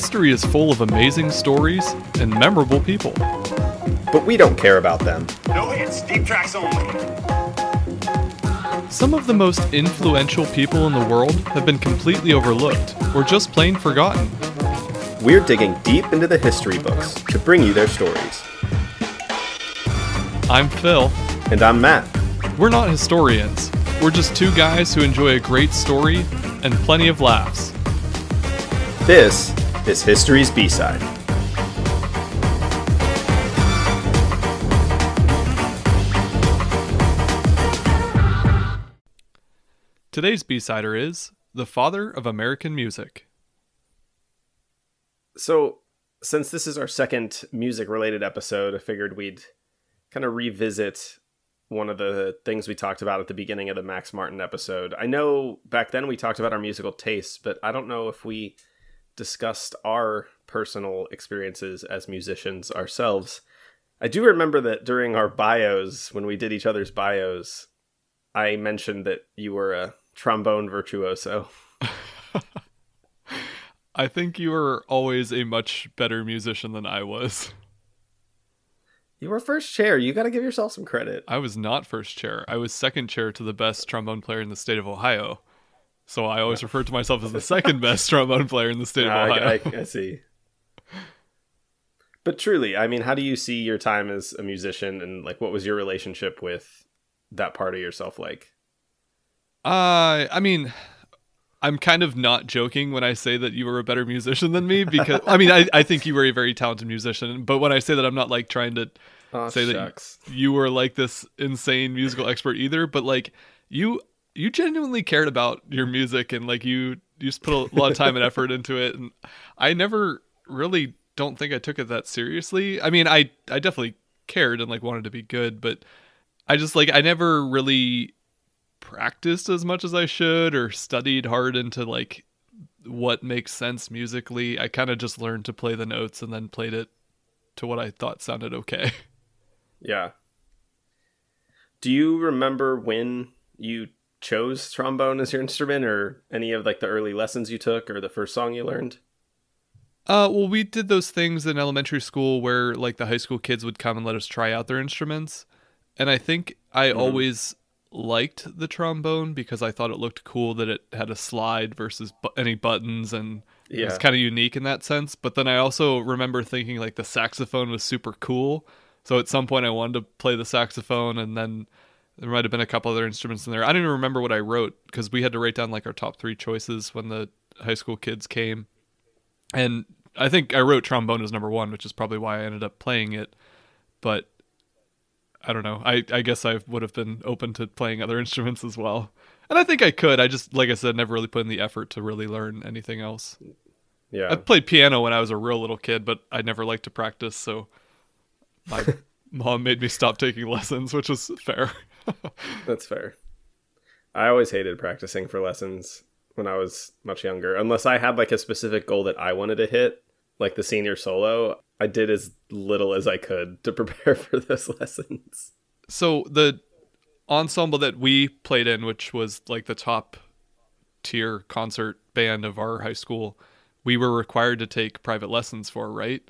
History is full of amazing stories and memorable people. But we don't care about them. No hits, deep tracks only. Some of the most influential people in the world have been completely overlooked or just plain forgotten. We're digging deep into the history books to bring you their stories. I'm Phil. And I'm Matt. We're not historians. We're just two guys who enjoy a great story and plenty of laughs. This is History's B-Side. Today's B-Sider is The Father of American Music. So, since this is our second music-related episode, I figured we'd kind of revisit one of the things we talked about at the beginning of the Max Martin episode. I know back then we talked about our musical tastes, but I don't know if we discussed our personal experiences as musicians ourselves. I do remember that during our bios, when we did each other's bios, I mentioned that you were a trombone virtuoso. I think you were always a much better musician than I was. You were first chair. You got to give yourself some credit. I was not first chair. I was second chair to the best trombone player in the state of Ohio. So I always refer to myself as the second best trombone player in the state of I, Ohio. I, I see. But truly, I mean, how do you see your time as a musician and like what was your relationship with that part of yourself like? Uh, I mean, I'm kind of not joking when I say that you were a better musician than me because I mean I, I think you were a very talented musician, but when I say that I'm not like trying to Oh, say shucks. that you were like this insane musical expert either, but like you you genuinely cared about your music and like you you just put a lot of time and effort into it and I never really don't think I took it that seriously. I mean, I I definitely cared and like wanted to be good, but I just like I never really practiced as much as I should or studied hard into like what makes sense musically. I kind of just learned to play the notes and then played it to what I thought sounded okay. Yeah. Do you remember when you chose trombone as your instrument or any of like the early lessons you took or the first song you learned? Uh, well, we did those things in elementary school where like the high school kids would come and let us try out their instruments. And I think I Mhm. always liked the trombone because I thought it looked cool that it had a slide versus bu- any buttons and Yeah. it's kind of unique in that sense. But then I also remember thinking like the saxophone was super cool. So at some point I wanted to play the saxophone and then there might have been a couple other instruments in there. I don't even remember what I wrote because we had to write down like our top three choices when the high school kids came. And I think I wrote trombone as number one, which is probably why I ended up playing it. But I don't know. I, I guess I would have been open to playing other instruments as well. And I think I could. I just, like I said, never really put in the effort to really learn anything else. Yeah. I played piano when I was a real little kid, but I never liked to practice, so my mom made me stop taking lessons, which was fair. That's fair. I always hated practicing for lessons when I was much younger, unless I had like a specific goal that I wanted to hit, like the senior solo. I did as little as I could to prepare for those lessons. so the ensemble that we played in, which was like the top tier concert band of our high school, we were required to take private lessons for, right?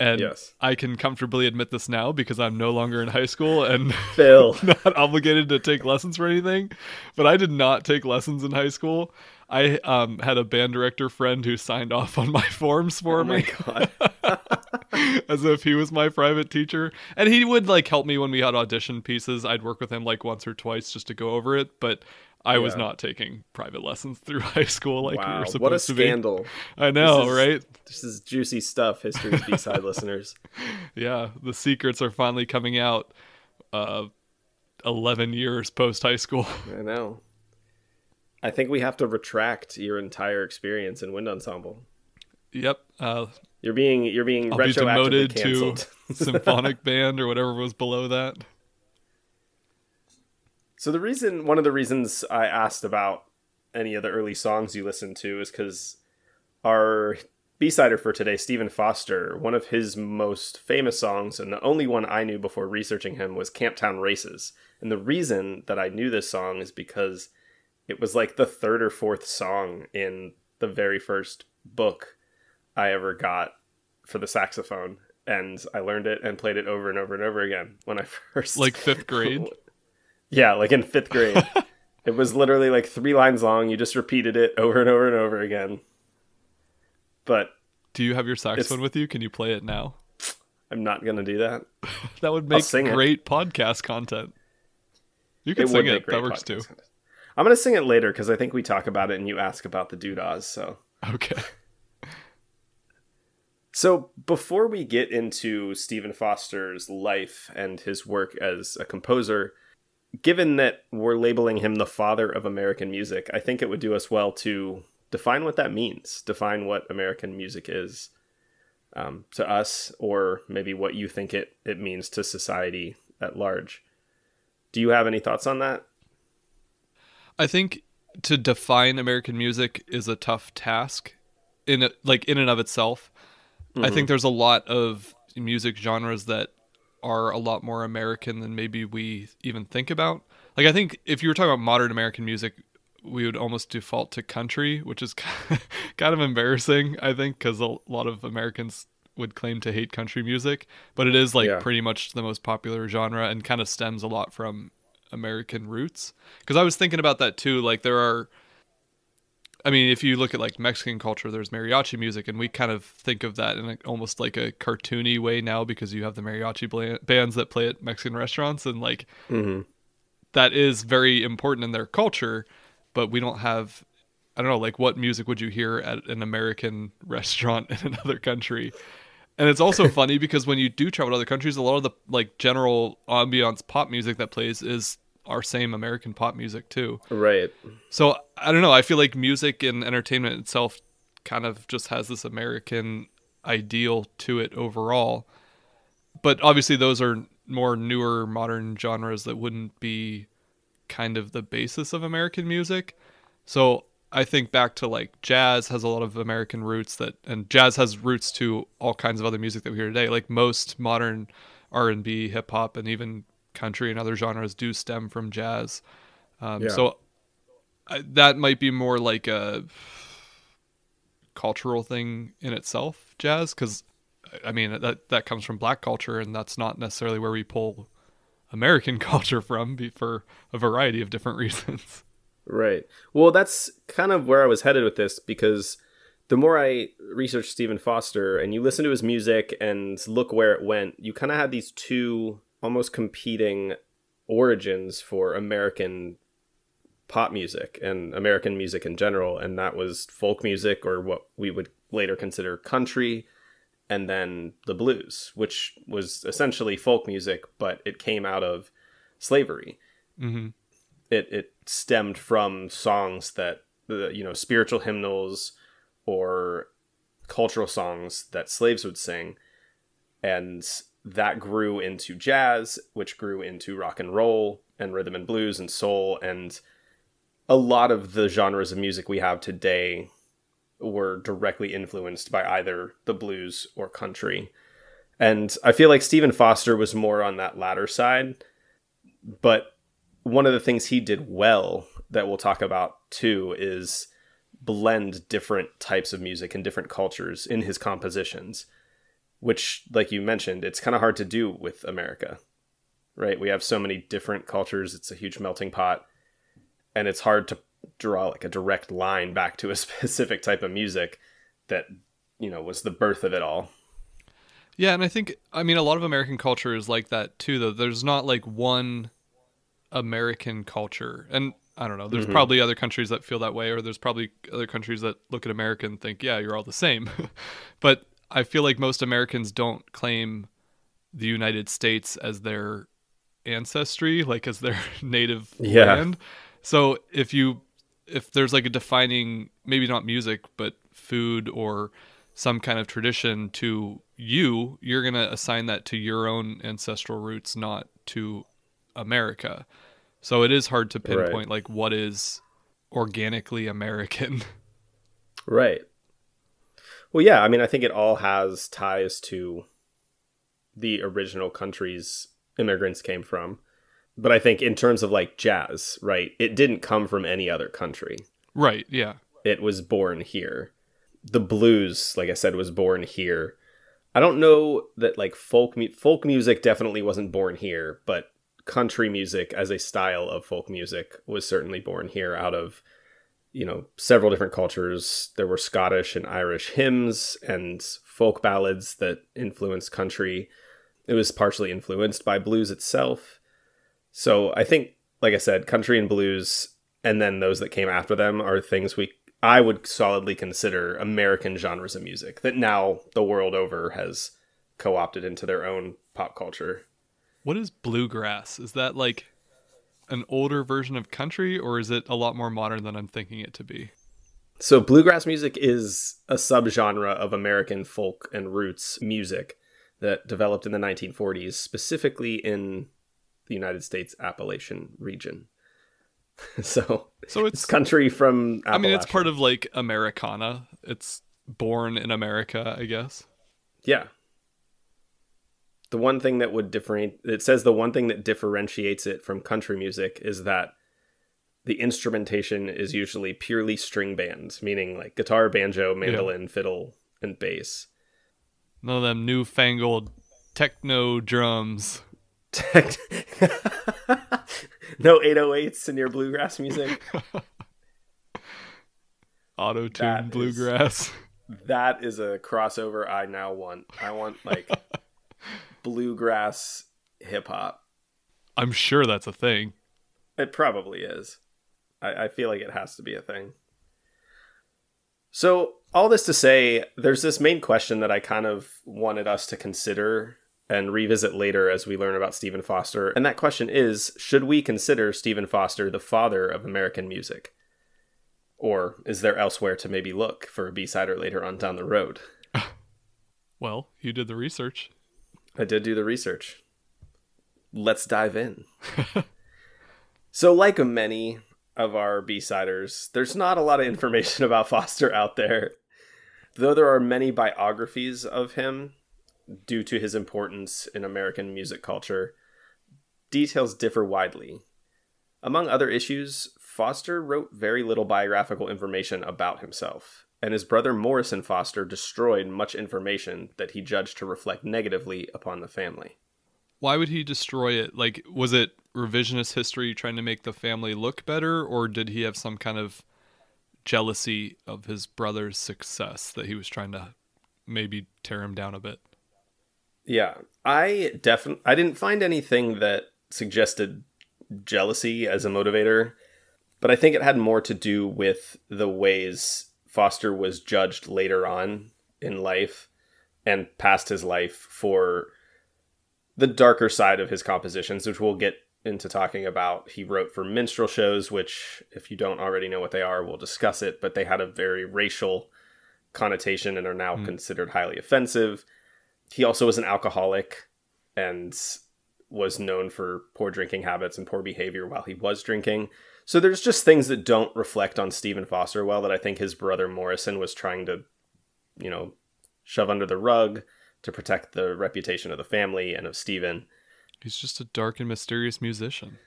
And Yes. I can comfortably admit this now because I'm no longer in high school and Phil. not obligated to take lessons for anything. But I did not take lessons in high school. I um, had a band director friend who signed off on my forms for Oh me as if he was my private teacher. And he would like help me when we had audition pieces. I'd work with him like once or twice just to go over it. But I was Yeah. not taking private lessons through high school like we wow. were supposed What a to be. scandal. I know, This is- right? This is juicy stuff, History's B-side listeners. Yeah, the secrets are finally coming out. Uh, eleven years post high school. I know. I think we have to retract your entire experience in wind ensemble. yep. Uh, You're being you're being I'll be retroactively demoted canceled. to symphonic band or whatever was below that. So the reason, one of the reasons I asked about any of the early songs you listened to is because our B-sider for today, Stephen Foster, one of his most famous songs, and the only one I knew before researching him was Camptown Races. And the reason that I knew this song is because it was like the third or fourth song in the very first book I ever got for the saxophone, and I learned it and played it over and over and over again when I first Like fifth grade? yeah, like in fifth grade. it was literally like three lines long. You just repeated it over and over and over again. But Do you have your saxophone with you? Can you play it now? I'm not gonna do that. That would make sing it. great podcast content. You can It sing it. That works too. content. I'm gonna sing it later because I think we talk about it and you ask about the doodahs. So Okay. So, before we get into Stephen Foster's life and his work as a composer, given that we're labeling him the father of American music, I think it would do us well to define what that means, define what American music is um, to us, or maybe what you think it, it means to society at large. Do you have any thoughts on that? I think to define American music is a tough task in it, like in and of itself. I think there's a lot of music genres that are a lot more American than maybe we even think about. Like I think if you were talking about modern American music, we would almost default to country, which is kind of embarrassing, I think, because a lot of Americans would claim to hate country music, but it is like Yeah. pretty much the most popular genre and kind of stems a lot from American roots. Because I was thinking about that too. Like there are, I mean, if you look at like Mexican culture, there's mariachi music, and we kind of think of that in a, almost like a cartoony way now because you have the mariachi bands that play at Mexican restaurants, and like Mm-hmm. that is very important in their culture, but we don't have. I don't know, like what music would you hear at an American restaurant in another country? And it's also funny because when you do travel to other countries, a lot of the like general ambiance pop music that plays is our same American pop music too. Right. So I don't know. I feel like music and entertainment itself kind of just has this American ideal to it overall. But obviously, those are more newer modern genres that wouldn't be kind of the basis of American music. So I think back to like jazz has a lot of American roots that, and jazz has roots to all kinds of other music that we hear today. Like most modern R and B, hip hop, and even country and other genres do stem from jazz. Um, Yeah. So I, that might be more like a cultural thing in itself, jazz, because I mean that that comes from black culture, and that's not necessarily where we pull American culture from for a variety of different reasons. Right. Well, that's kind of where I was headed with this because the more I researched Stephen Foster and you listen to his music and look where it went, you kind of had these two almost competing origins for American pop music and American music in general. And that was folk music or what we would later consider country and then the blues, which was essentially folk music, but it came out of slavery hmm it it stemmed from songs that the you know spiritual hymnals or cultural songs that slaves would sing and that grew into jazz which grew into rock and roll and rhythm and blues and soul. And a lot of the genres of music we have today were directly influenced by either the blues or country. And i feel like stephen foster was more on that latter side. But one of the things he did well that we'll talk about too is blend different types of music and different cultures in his compositions which like you mentioned it's kind of hard to do with america right we have so many different cultures it's a huge melting pot and it's hard to draw like a direct line back to a specific type of music that you know was the birth of it all Yeah, and I think I mean a lot of American culture is like that too. Though there's not like one American culture, and I don't know. There's Mhm. probably other countries that feel that way, or there's probably other countries that look at America and think, yeah, you're all the same. but I feel like most Americans don't claim the United States as their ancestry, like as their native Yeah. land. So if you if there's like a defining maybe not music but food or some kind of tradition to you, you're going to assign that to your own ancestral roots, not to America. So it is hard to Right. pinpoint like what is organically American. Right. Well, yeah, I mean, I think it all has ties to the original countries immigrants came from. But I think in terms of like jazz, right, it didn't come from any other country. right, yeah. It was born here. the blues, like I said, was born here. I don't know that like folk mu- folk music definitely wasn't born here, but country music as a style of folk music was certainly born here out of you know several different cultures. There were Scottish and Irish hymns and folk ballads that influenced country. It was partially influenced by blues itself. So I think, like I said, country and blues, and then those that came after them are things we I would solidly consider American genres of music that now the world over has co-opted into their own pop culture. What is bluegrass? Is that like an older version of country or is it a lot more modern than I'm thinking it to be? So bluegrass music is a subgenre of American folk and roots music that developed in the 1940s, specifically in the United States Appalachian region. so, So it's it's country from I mean it's part of like Americana. It's born in America, I guess. Yeah. The one thing that would differentiate it says the one thing that differentiates it from country music is that the instrumentation is usually purely string bands, meaning like guitar, banjo, mandolin, fiddle, and bass. None of them newfangled techno drums. Tech- no 808s in your bluegrass music. Auto tune is- bluegrass. That is a crossover I now want. I want like bluegrass hip hop. I'm sure that's a thing. It probably is. I, I feel like it has to be a thing. So, all this to say, there's this main question that I kind of wanted us to consider and revisit later as we learn about Stephen Foster. And that question is Should we consider Stephen Foster the father of American music? Or is there elsewhere to maybe look for a B sider later on down the road? Well, you did the research. I did do the research. Let's dive in. so, like many of our B-siders, there's not a lot of information about Foster out there. Though there are many biographies of him due to his importance in American music culture, details differ widely. Among other issues, Foster wrote very little biographical information about himself, and his brother Morrison Foster destroyed much information that he judged to reflect negatively upon the family. Why would he destroy it? Like, was it revisionist history trying to make the family look better, or did he have some kind of jealousy of his brother's success that he was trying to maybe tear him down a bit? Yeah, I definitely I didn't find anything that suggested jealousy as a motivator, but I think it had more to do with the ways Foster was judged later on in life and past his life for the darker side of his compositions, which we'll get into talking about. He wrote for minstrel shows, which, if you don't already know what they are, we'll discuss it, but they had a very racial connotation and are now Mm. considered highly offensive. He also was an alcoholic and was known for poor drinking habits and poor behavior while he was drinking. So there's just things that don't reflect on Stephen Foster well that I think his brother Morrison was trying to, you know, shove under the rug to protect the reputation of the family and of Stephen. He's just a dark and mysterious musician.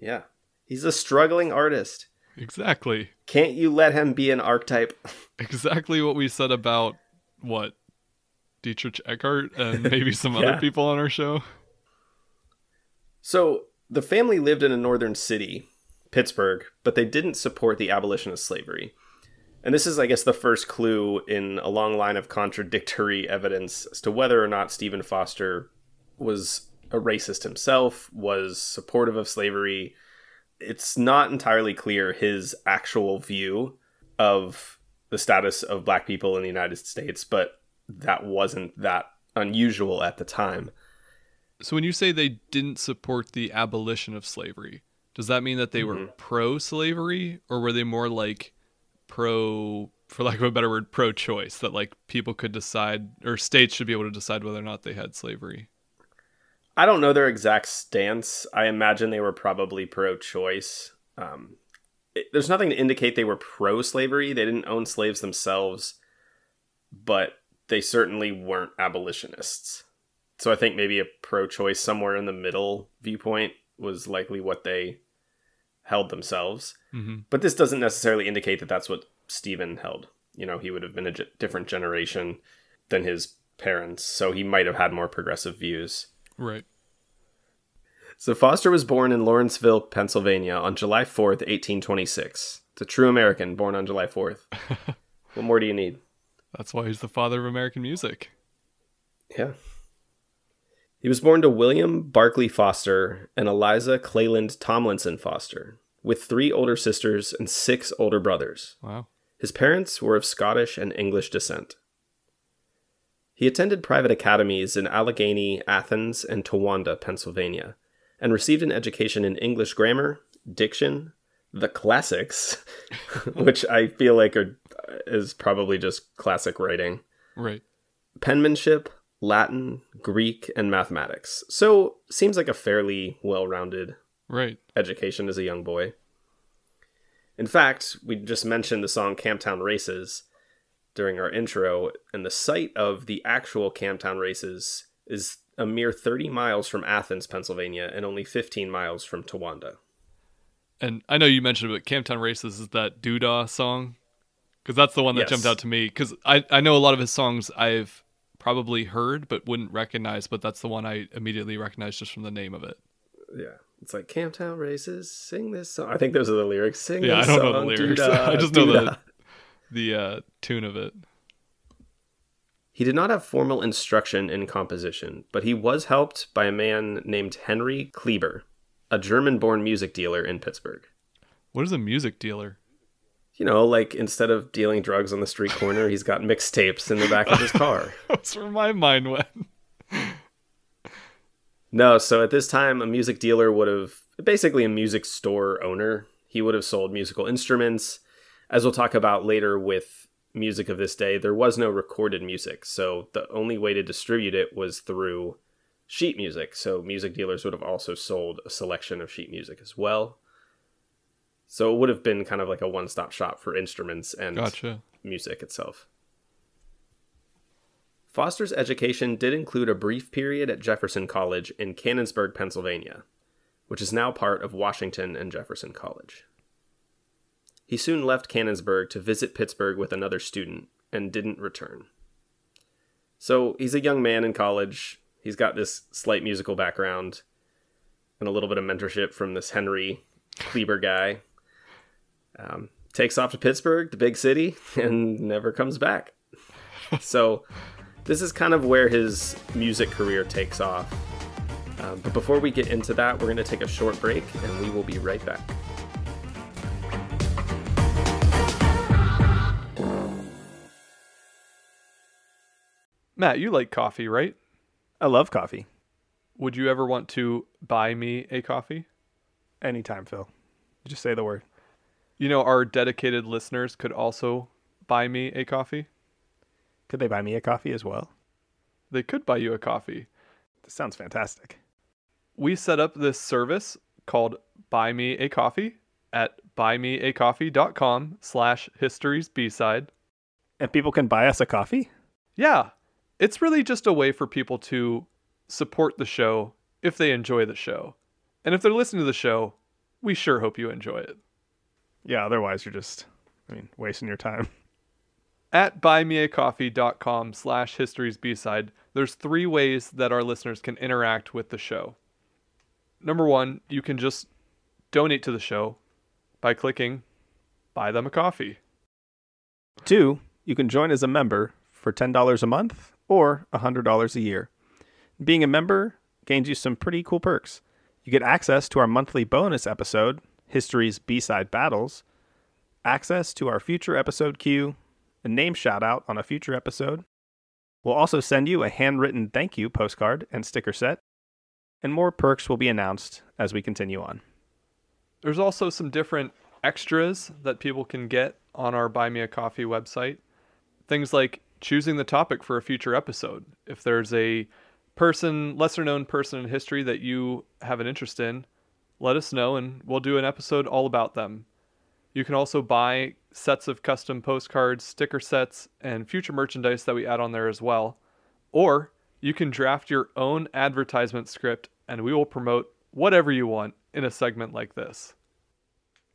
Yeah. He's a struggling artist. Exactly. Can't you let him be an archetype? Exactly what we said about what Dietrich Eckart and maybe some Yeah. other people on our show. So the family lived in a northern city, Pittsburgh, but they didn't support the abolition of slavery. And this is, I guess, the first clue in a long line of contradictory evidence as to whether or not Stephen Foster was a racist himself, was supportive of slavery. It's not entirely clear his actual view of the status of black people in the United States, but that wasn't that unusual at the time. So when you say they didn't support the abolition of slavery, does that mean that they were pro slavery or were they more like pro for lack of a better word pro choice that like people could decide or states should be able to decide whether or not they had slavery? I don't know their exact stance. I imagine they were probably pro-choice. Um, there's nothing to indicate they were pro-slavery. They didn't own slaves themselves, but they certainly weren't abolitionists. So I think maybe a pro-choice somewhere in the middle viewpoint was likely what they held themselves. hmm But this doesn't necessarily indicate that that's what Stephen held. you know, he would have been a different generation than his parents, so he might have had more progressive views. Right. So Foster was born in Lawrenceville, Pennsylvania on July 4th, 1826. It's a true American born on July 4th. what more do you need? That's why he's the father of American music. Yeah. He was born to William Barclay Foster and Eliza Clayland Tomlinson Foster, with three older sisters and six older brothers. Wow. His parents were of Scottish and English descent. He attended private academies in Allegheny, Athens, and Towanda, Pennsylvania, and received an education in English grammar, diction, the classics, which I feel like are is probably just classic writing, Right. penmanship, Latin, Greek, and mathematics. So seems like a fairly well-rounded Right. education as a young boy. In fact, we just mentioned the song Camptown Races during our intro, and the site of the actual Camptown Races is a mere 30 miles from Athens, Pennsylvania, and only 15 miles from Towanda. And I know you mentioned it, but Camptown Races is that Doodah song. Because that's the one that Yes. jumped out to me. Because I, I know a lot of his songs I've probably heard but wouldn't recognize, but that's the one I immediately recognized just from the name of it. Yeah. It's like Camptown Races, sing this song. I think those are the lyrics. Sing Yeah, I don't know the lyrics. doo-dah, I just know the the uh, tune of it. He did not have formal instruction in composition, but he was helped by a man named Henry Kleber, a German born music dealer in Pittsburgh. What is a music dealer? You know, like instead of dealing drugs on the street corner, he's got mixtapes in the back of his car. That's where my mind went. No, so at this time, a music dealer would have basically a music store owner. He would have sold musical instruments. As we'll talk about later with music of this day, there was no recorded music. So the only way to distribute it was through sheet music. So music dealers would have also sold a selection of sheet music as well. So it would have been kind of like a one stop shop for instruments and Gotcha. music itself. Foster's education did include a brief period at Jefferson College in Canonsburg, Pennsylvania, which is now part of Washington and Jefferson College. He soon left Canonsburg to visit Pittsburgh with another student and didn't return. So he's a young man in college. He's got this slight musical background and a little bit of mentorship from this Henry Kleber guy. Um, takes off to Pittsburgh, the big city, and never comes back. so this is kind of where his music career takes off. Um, but before we get into that, we're going to take a short break and we will be right back. Matt, you like coffee, right? I love coffee. Would you ever want to buy me a coffee? Anytime, Phil. Just say the word. You know, our dedicated listeners could also buy me a coffee. Could they buy me a coffee as well? They could buy you a coffee. This sounds fantastic. We set up this service called Buy Me a Coffee at buymeacoffee.com slash histories B-side. And people can buy us a coffee? Yeah, it's really just a way for people to support the show if they enjoy the show. And if they're listening to the show, we sure hope you enjoy it. Yeah, otherwise you're just, I mean, wasting your time. At buymeacoffee.com slash histories B-side, there's three ways that our listeners can interact with the show. Number one, you can just donate to the show by clicking buy them a coffee. Two, you can join as a member for $10 a month or $100 a year. Being a member gains you some pretty cool perks. You get access to our monthly bonus episode, History's B-Side Battles, access to our future episode queue, a name shout out on a future episode. We'll also send you a handwritten thank you postcard and sticker set, and more perks will be announced as we continue on. There's also some different extras that people can get on our Buy Me a Coffee website. Things like choosing the topic for a future episode. If there's a person, lesser known person in history that you have an interest in, let us know and we'll do an episode all about them. You can also buy sets of custom postcards, sticker sets, and future merchandise that we add on there as well. Or you can draft your own advertisement script and we will promote whatever you want in a segment like this.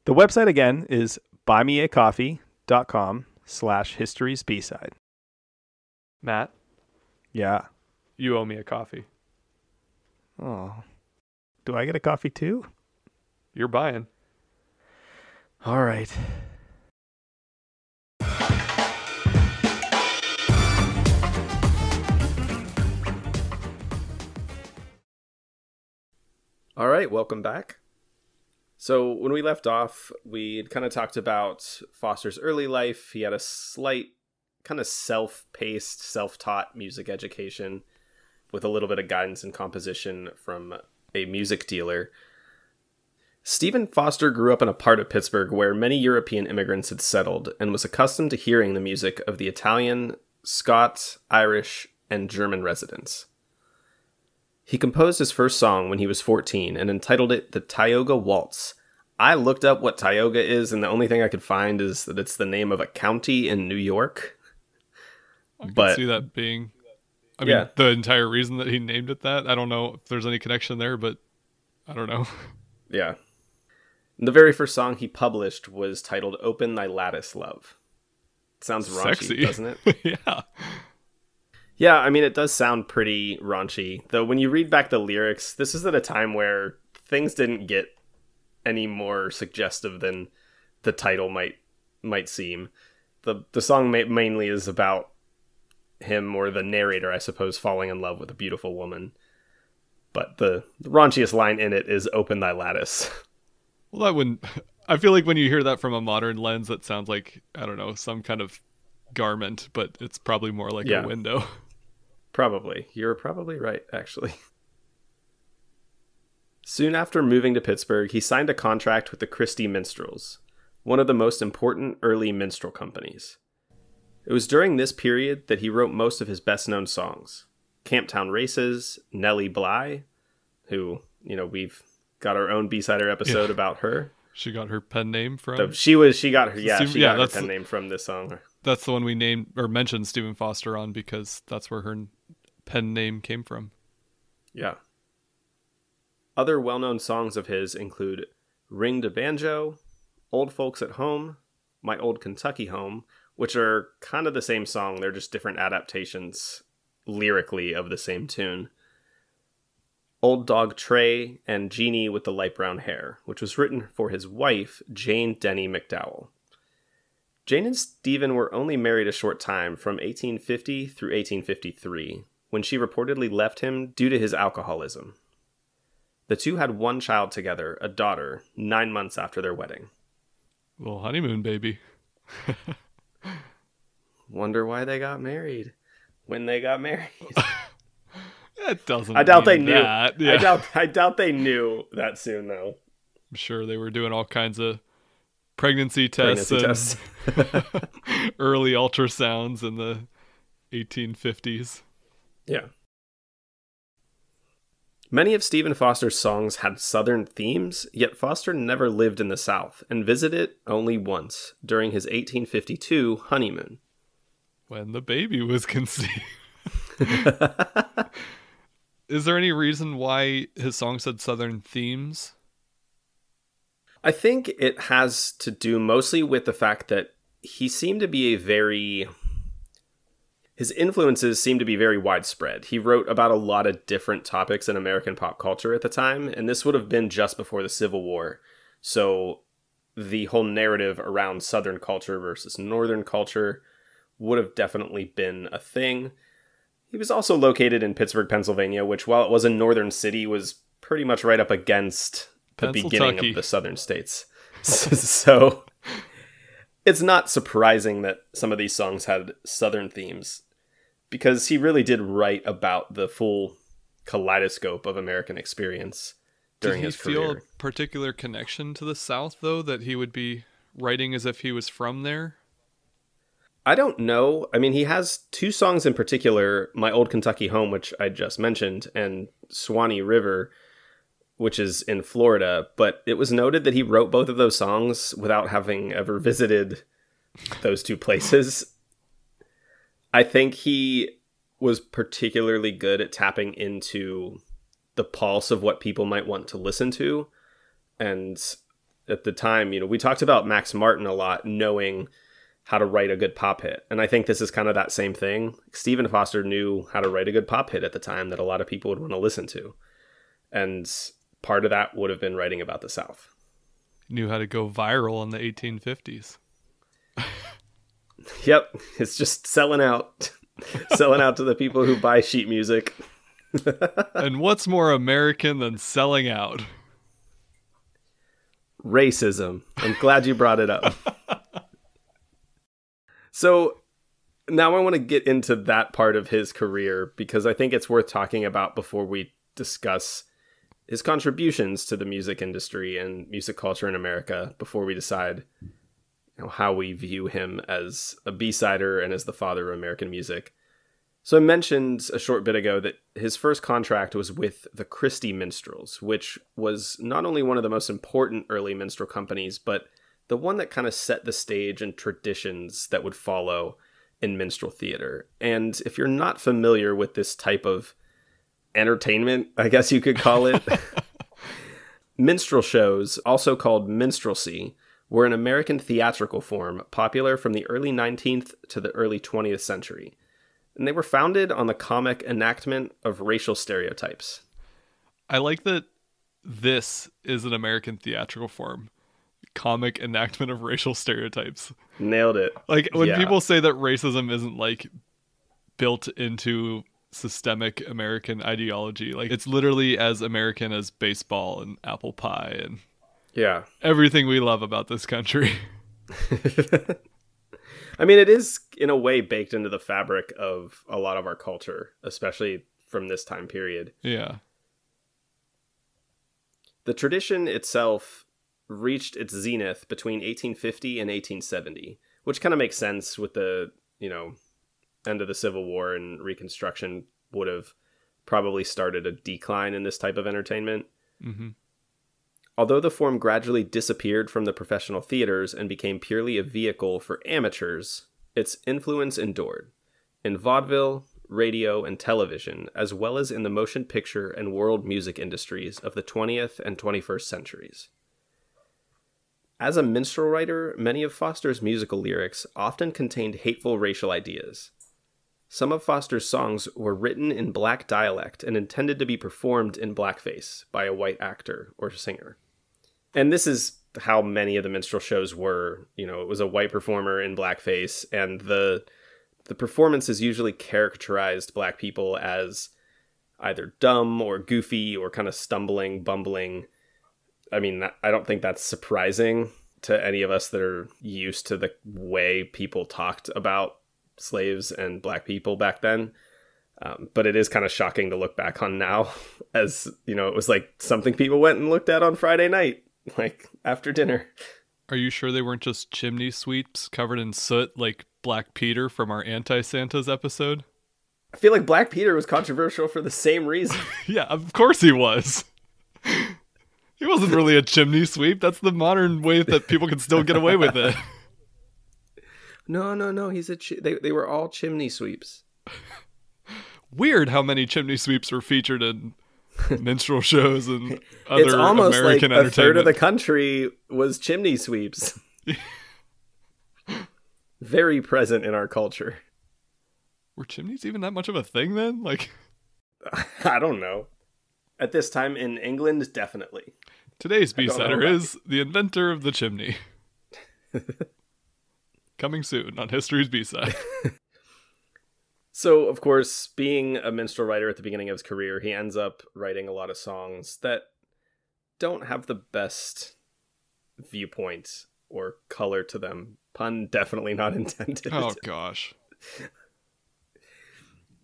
The website again is buymeacoffee.com slash history's B-side. Matt, Yeah. you owe me a coffee. Oh. Do I get a coffee too? You're buying. All right. All right, welcome back. So, when we left off, we had kind of talked about Foster's early life. He had a slight, kind of self paced, self taught music education with a little bit of guidance and composition from a music dealer. Stephen Foster grew up in a part of Pittsburgh where many European immigrants had settled and was accustomed to hearing the music of the Italian, Scots, Irish, and German residents. He composed his first song when he was 14 and entitled it the Tioga Waltz. I looked up what Tioga is, and the only thing I could find is that it's the name of a county in New York. I can But- see that being. I mean, Yeah. the entire reason that he named it that. I don't know if there's any connection there, but I don't know. Yeah. The very first song he published was titled Open Thy Lattice Love. Sounds raunchy, Sexy, doesn't it? yeah. Yeah, I mean, it does sound pretty raunchy. Though when you read back the lyrics, this is at a time where things didn't get any more suggestive than the title might might seem. the The song ma- mainly is about him or the narrator, I suppose, falling in love with a beautiful woman. But the, the raunchiest line in it is "Open thy lattice." Well, that wouldn't. I feel like when you hear that from a modern lens, that sounds like I don't know some kind of garment, but it's probably more like Yeah. a window. Probably. You're probably right, actually. Soon after moving to Pittsburgh, he signed a contract with the Christy Minstrels, one of the most important early minstrel companies. It was during this period that he wrote most of his best known songs Camptown Races, Nellie Bly, who, you know, we've got our own B-sider episode Yeah. about her. She got her pen name from. So she was she got her yeah, Steve- she yeah, got her pen name from this song. that's the one we named or mentioned Stephen Foster on because that's where her pen name came from. Yeah. Other well known songs of his include Ring to Banjo, Old Folks at Home, My Old Kentucky Home, which are kind of the same song. They're just different adaptations lyrically of the same tune. Old Dog Trey and Jeanie with the Light Brown Hair, which was written for his wife, Jane Denny McDowell. Jane and Stephen were only married a short time from 1850 through 1853, when she reportedly left him due to his alcoholism. The two had one child together, a daughter, nine months after their wedding. Little honeymoon baby. Wonder why they got married. When they got married. That doesn't. I doubt they knew. that. Yeah. I doubt I doubt they knew that soon though. I'm sure they were doing all kinds of pregnancy tests Pregnancy and tests. early ultrasounds in the 1850s. Yeah. Many of Stephen Foster's songs had Southern themes, yet Foster never lived in the South and visited it only once during his 1852 honeymoon. When the baby was conceived. Is there any reason why his song said southern themes? I think it has to do mostly with the fact that he seemed to be a very. His influences seem to be very widespread. He wrote about a lot of different topics in American pop culture at the time, and this would have been just before the Civil War. So the whole narrative around Southern culture versus Northern culture would have definitely been a thing. He was also located in Pittsburgh, Pennsylvania, which, while it was a northern city, was pretty much right up against the beginning of the southern states. so it's not surprising that some of these songs had southern themes because he really did write about the full kaleidoscope of American experience during Did he feel a particular connection to the South, though, that he would be writing as if he was from there? I don't know. I mean, he has two songs in particular My Old Kentucky Home, which I just mentioned, and Swanee River, which is in Florida. But it was noted that he wrote both of those songs without having ever visited those two places. I think he was particularly good at tapping into the pulse of what people might want to listen to. And at the time, you know, we talked about Max Martin a lot, knowing how to write a good pop hit. And I think this is kind of that same thing. Stephen Foster knew how to write a good pop hit at the time that a lot of people would want to listen to. And part of that would have been writing about the South. Knew how to go viral in the 1850s. Yep, it's just selling out. selling out to the people who buy sheet music. and what's more American than selling out? Racism. I'm glad you brought it up. So now I want to get into that part of his career because I think it's worth talking about before we discuss his contributions to the music industry and music culture in America before we decide you know, how we view him as a B-sider and as the father of American music. So I mentioned a short bit ago that his first contract was with the Christy Minstrels, which was not only one of the most important early minstrel companies, but the one that kind of set the stage and traditions that would follow in minstrel theater. And if you're not familiar with this type of entertainment, I guess you could call it, minstrel shows, also called minstrelsy, were an American theatrical form popular from the early 19th to the early 20th century and they were founded on the comic enactment of racial stereotypes. I like that this is an American theatrical form. Comic enactment of racial stereotypes. Nailed it. Like when Yeah. people say that racism isn't like built into systemic American ideology, like it's literally as American as baseball and apple pie and Yeah. everything we love about this country. I mean, it is in a way baked into the fabric of a lot of our culture, especially from this time period. yeah. The tradition itself reached its zenith between 1850 and 1870, which kind of makes sense with the, you know, end of the Civil War and Reconstruction would have probably started a decline in this type of entertainment. Mm-hmm. Although the form gradually disappeared from the professional theaters and became purely a vehicle for amateurs, its influence endured in vaudeville, radio, and television, as well as in the motion picture and world music industries of the 20th and 21st centuries. As a minstrel writer, many of Foster's musical lyrics often contained hateful racial ideas. Some of Foster's songs were written in black dialect and intended to be performed in blackface by a white actor or singer. And this is how many of the minstrel shows were. You know, it was a white performer in blackface, and the the performances usually caricaturized black people as either dumb or goofy or kind of stumbling, bumbling. I mean, I don't think that's surprising to any of us that are used to the way people talked about slaves and black people back then. Um, but it is kind of shocking to look back on now, as you know, it was like something people went and looked at on Friday night, like after dinner. Are you sure they weren't just chimney sweeps covered in soot like Black Peter from our Anti Santas episode? I feel like Black Peter was controversial for the same reason. Yeah, of course he was. He wasn't really a chimney sweep. That's the modern way that people can still get away with it. no, no, no. He's a. Chi- they they were all chimney sweeps. Weird how many chimney sweeps were featured in minstrel shows and other it's almost American like a third of the country was chimney sweeps. Very present in our culture. Were chimneys even that much of a thing then? Like I don't know. At this time in England, definitely. Today's B-sider is the inventor of the chimney. Coming soon on History's B-side. So, of course, being a minstrel writer at the beginning of his career, he ends up writing a lot of songs that don't have the best viewpoint or color to them. Pun definitely not intended. oh gosh.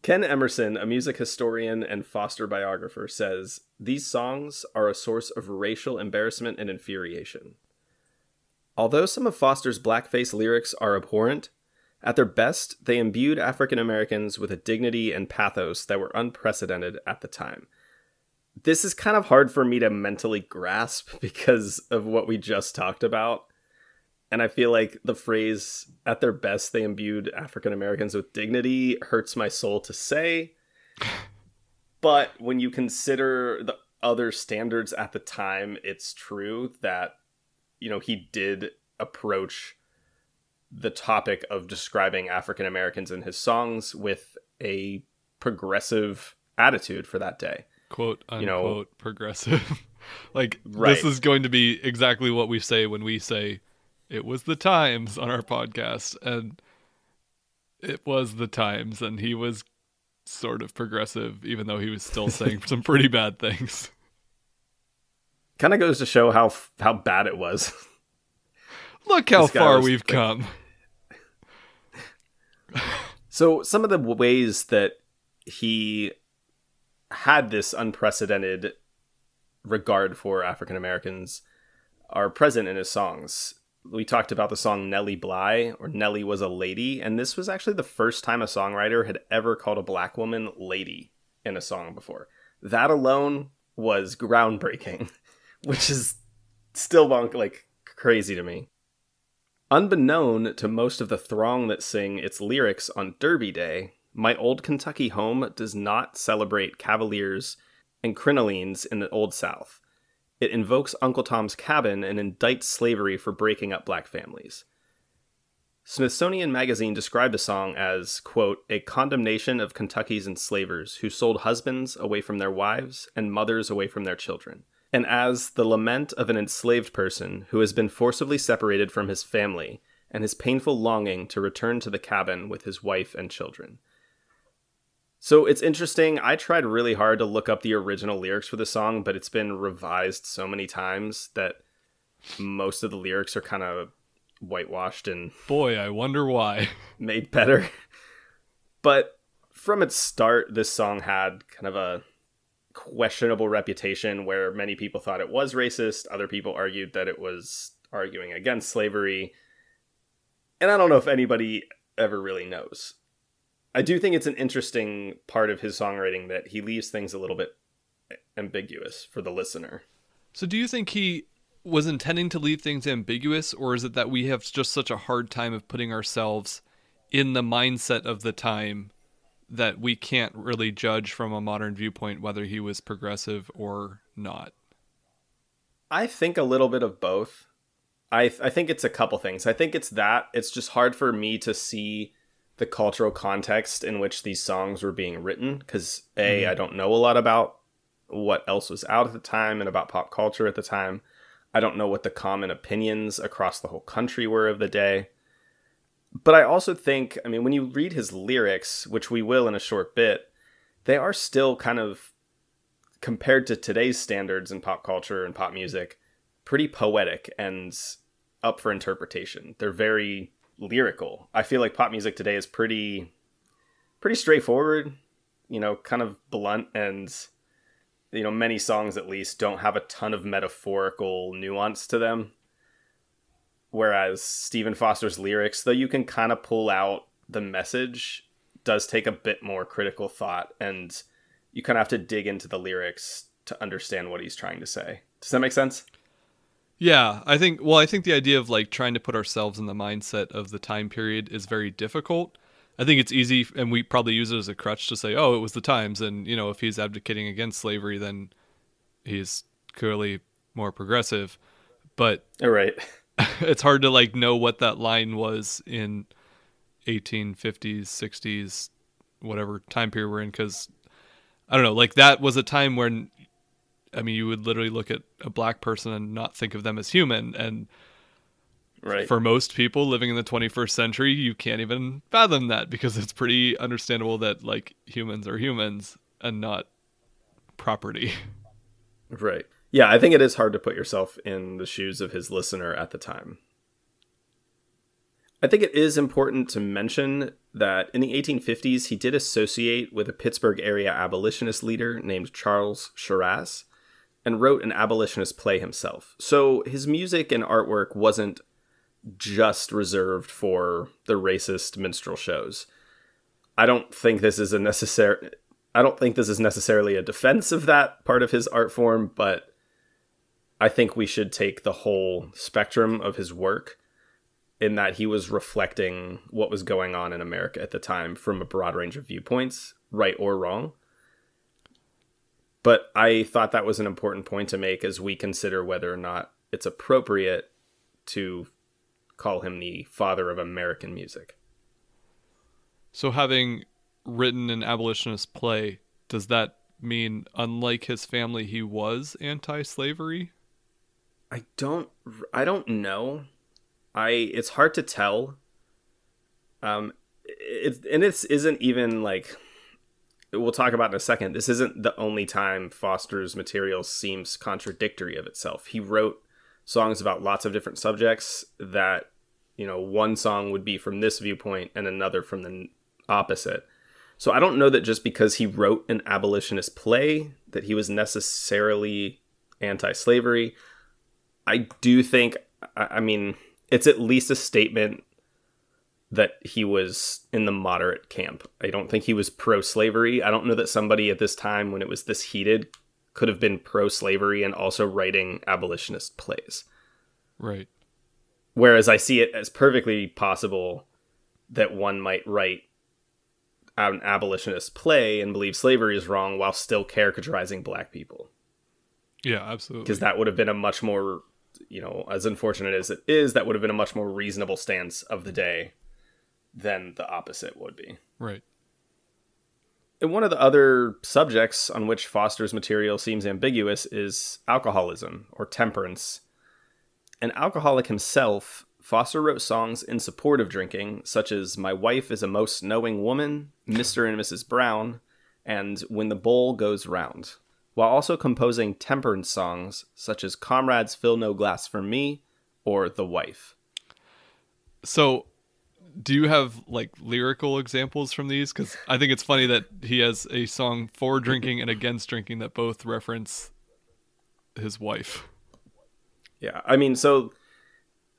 Ken Emerson, a music historian and Foster biographer, says these songs are a source of racial embarrassment and infuriation. Although some of Foster's blackface lyrics are abhorrent, at their best, they imbued African Americans with a dignity and pathos that were unprecedented at the time. This is kind of hard for me to mentally grasp because of what we just talked about. And I feel like the phrase, at their best, they imbued African Americans with dignity, hurts my soul to say. But when you consider the other standards at the time, it's true that, you know, he did approach the topic of describing African Americans in his songs with a progressive attitude for that day. quote unquote You know- progressive. like Right. this is going to be exactly what we say when we say it was the times on our podcast and it was the times and he was sort of progressive even though he was still saying some pretty bad things. Kind of goes to show how how bad it was. Look how far was, we've like- come. So some of the ways that he had this unprecedented regard for African Americans are present in his songs. We talked about the song Nellie Bly or Nellie was a lady, and this was actually the first time a songwriter had ever called a black woman lady in a song before. That alone was groundbreaking, which is still bonk like crazy to me. Unbeknown to most of the throng that sing its lyrics on Derby Day, my old Kentucky home does not celebrate cavaliers and crinolines in the Old South. It invokes Uncle Tom's Cabin and indicts slavery for breaking up black families. Smithsonian Magazine described the song as, quote, a condemnation of Kentucky's enslavers who sold husbands away from their wives and mothers away from their children, and as the lament of an enslaved person who has been forcibly separated from his family and his painful longing to return to the cabin with his wife and children. So it's interesting. I tried really hard to look up the original lyrics for the song, but it's been revised so many times that most of the lyrics are kind of whitewashed and Boy, I wonder why. made better. But from its start, this song had kind of a questionable reputation where many people thought it was racist, other people argued that it was arguing against slavery. And I don't know if anybody ever really knows. I do think it's an interesting part of his songwriting that he leaves things a little bit ambiguous for the listener. So do you think he was intending to leave things ambiguous or is it that we have just such a hard time of putting ourselves in the mindset of the time that we can't really judge from a modern viewpoint whether he was progressive or not? I think a little bit of both. I I think it's a couple things. I think it's that it's just hard for me to see the cultural context in which these songs were being written because a mm-hmm. I don't know a lot about what else was out at the time and about pop culture at the time. I don't know what the common opinions across the whole country were of the day. But I also think, I mean, when you read his lyrics, which we will in a short bit, they are still kind of compared to today's standards in pop culture and pop music, pretty poetic and up for interpretation. They're very lyrical. I feel like pop music today is pretty pretty straightforward, you know, kind of blunt and you know, many songs at least don't have a ton of metaphorical nuance to them. Whereas Stephen Foster's lyrics, though you can kind of pull out the message, does take a bit more critical thought and you kind of have to dig into the lyrics to understand what he's trying to say. Does that make sense? Yeah, I think well, I think the idea of like trying to put ourselves in the mindset of the time period is very difficult. I think it's easy and we probably use it as a crutch to say, "Oh, it was the times." And, you know, if he's advocating against slavery, then he's clearly more progressive. But All right. it's hard to like know what that line was in 1850s 60s whatever time period we're in because i don't know like that was a time when i mean you would literally look at a black person and not think of them as human and Right. for most people living in the 21st century you can't even fathom that because it's pretty understandable that like humans are humans and not property Right. Yeah, I think it is hard to put yourself in the shoes of his listener at the time. I think it is important to mention that in the 1850s, he did associate with a Pittsburgh area abolitionist leader named Charles Shiras and wrote an abolitionist play himself. So his music and artwork wasn't just reserved for the racist minstrel shows. I don't think this is a necessary I don't think this is necessarily a defense of that part of his art form, but I think we should take the whole spectrum of his work in that he was reflecting what was going on in America at the time from a broad range of viewpoints, right or wrong. But I thought that was an important point to make as we consider whether or not it's appropriate to call him the father of American music. So, having written an abolitionist play, does that mean, unlike his family, he was anti-slavery? I don't I don't know. I it's hard to tell. Um it and this isn't even like we'll talk about in a second. This isn't the only time Foster's material seems contradictory of itself. He wrote songs about lots of different subjects that you know, one song would be from this viewpoint and another from the opposite. So I don't know that just because he wrote an abolitionist play that he was necessarily anti-slavery. I do think I mean it's at least a statement that he was in the moderate camp. I don't think he was pro slavery. I don't know that somebody at this time when it was this heated could have been pro slavery and also writing abolitionist plays. Right. Whereas I see it as perfectly possible that one might write an abolitionist play and believe slavery is wrong while still caricaturizing black people. Yeah, absolutely. Because that would have been a much more, you know, as unfortunate as it is, that would have been a much more reasonable stance of the day than the opposite would be. Right. And one of the other subjects on which Foster's material seems ambiguous is alcoholism or temperance. An alcoholic himself, Foster wrote songs in support of drinking, such as My Wife is a Most Knowing Woman, Mr. and Mrs. Brown, and When the Bowl Goes Round, while also composing temperance songs such as Comrades Fill No Glass for Me or The Wife. So, do you have like lyrical examples from these? Because I think it's funny that he has a song for drinking and against drinking that both reference his wife. Yeah, I mean, so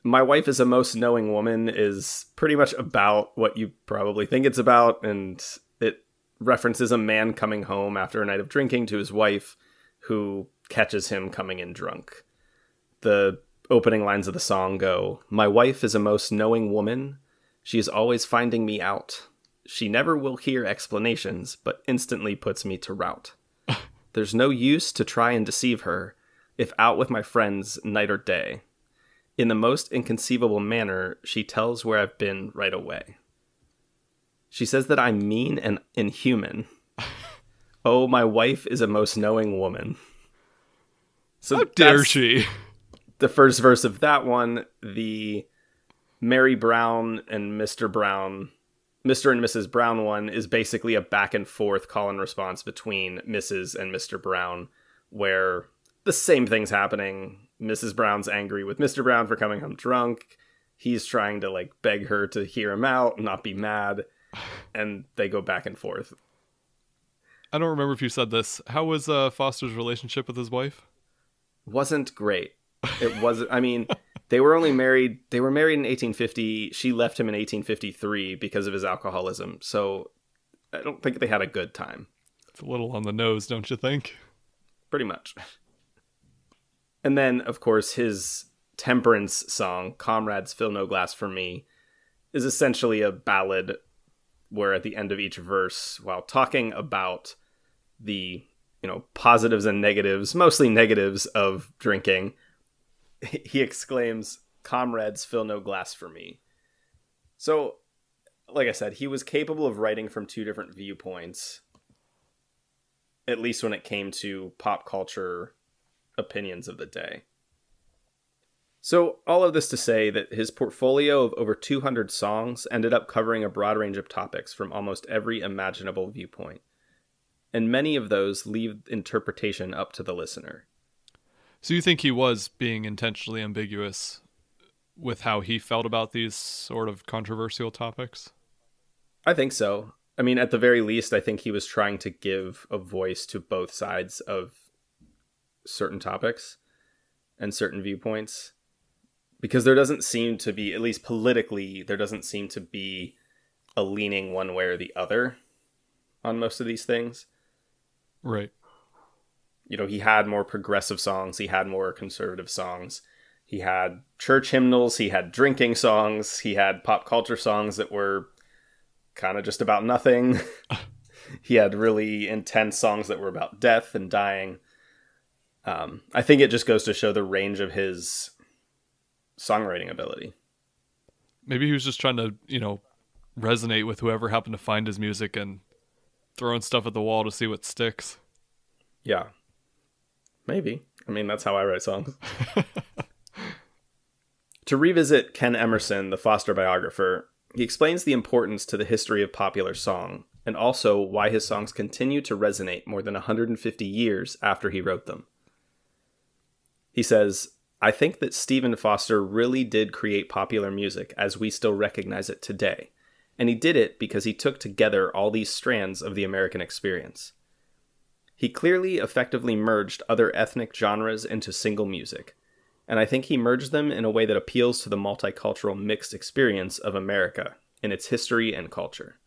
my wife is a most knowing woman is pretty much about what you probably think it's about, and it references a man coming home after a night of drinking to his wife, who catches him coming in drunk. The opening lines of the song go, "My wife is a most knowing woman. She is always finding me out. She never will hear explanations, but instantly puts me to rout. There's no use to try and deceive her." if out with my friends night or day. In the most inconceivable manner, she tells where I've been right away. She says that I'm mean and inhuman. oh, my wife is a most knowing woman. So How dare she? The first verse of that one, the Mary Brown and Mr. Brown, Mr. and Mrs. Brown one is basically a back and forth call and response between Mrs. and Mr. Brown, where the same thing's happening. Mrs. Brown's angry with Mr. Brown for coming home drunk. He's trying to like beg her to hear him out and not be mad. And they go back and forth. I don't remember if you said this. How was uh, Foster's relationship with his wife? Wasn't great. It wasn't. I mean, they were only married. They were married in 1850. She left him in 1853 because of his alcoholism. So I don't think they had a good time. It's a little on the nose, don't you think? Pretty much. And then, of course, his temperance song, Comrades Fill No Glass for Me, is essentially a ballad where at the end of each verse, while talking about the you know positives and negatives, mostly negatives of drinking, he exclaims, "Comrades, fill no glass for me." So, like I said, he was capable of writing from two different viewpoints, at least when it came to pop culture opinions of the day. So, all of this to say that his portfolio of over 200 songs ended up covering a broad range of topics from almost every imaginable viewpoint. And many of those leave interpretation up to the listener. So, you think he was being intentionally ambiguous with how he felt about these sort of controversial topics? I think so. I mean, at the very least, I think he was trying to give a voice to both sides of certain topics and certain viewpoints because there doesn't seem to be at least politically there doesn't seem to be a leaning one way or the other on most of these things right you know he had more progressive songs he had more conservative songs he had church hymnals he had drinking songs he had pop culture songs that were kind of just about nothing he had really intense songs that were about death and dying um, I think it just goes to show the range of his songwriting ability. Maybe he was just trying to, you know, resonate with whoever happened to find his music and throwing stuff at the wall to see what sticks. Yeah. Maybe. I mean, that's how I write songs. to revisit Ken Emerson, the Foster biographer, he explains the importance to the history of popular song and also why his songs continue to resonate more than 150 years after he wrote them. He says, I think that Stephen Foster really did create popular music as we still recognize it today, and he did it because he took together all these strands of the American experience. He clearly effectively merged other ethnic genres into single music, and I think he merged them in a way that appeals to the multicultural mixed experience of America in its history and culture.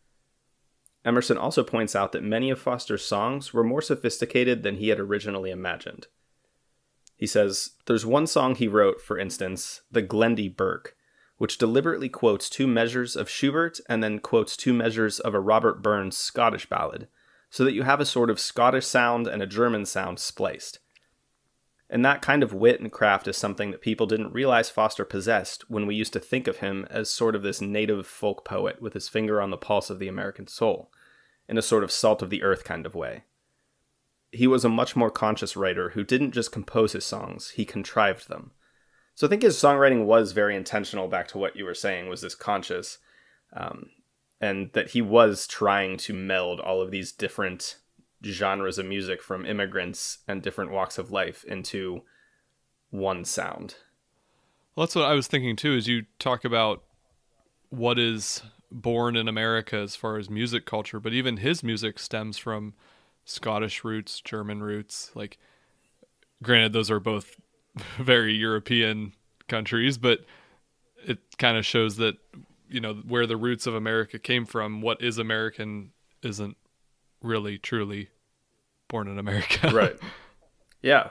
Emerson also points out that many of Foster's songs were more sophisticated than he had originally imagined. He says, There's one song he wrote, for instance, the Glendy Burk, which deliberately quotes two measures of Schubert and then quotes two measures of a Robert Burns Scottish ballad, so that you have a sort of Scottish sound and a German sound spliced. And that kind of wit and craft is something that people didn't realize Foster possessed when we used to think of him as sort of this native folk poet with his finger on the pulse of the American soul, in a sort of salt of the earth kind of way. He was a much more conscious writer who didn't just compose his songs, he contrived them. So I think his songwriting was very intentional, back to what you were saying, was this conscious, um, and that he was trying to meld all of these different genres of music from immigrants and different walks of life into one sound. Well, that's what I was thinking too. Is you talk about what is born in America as far as music culture, but even his music stems from Scottish roots, German roots. Like, granted, those are both very European countries, but it kind of shows that you know where the roots of America came from. What is American isn't really truly born in America. right. Yeah.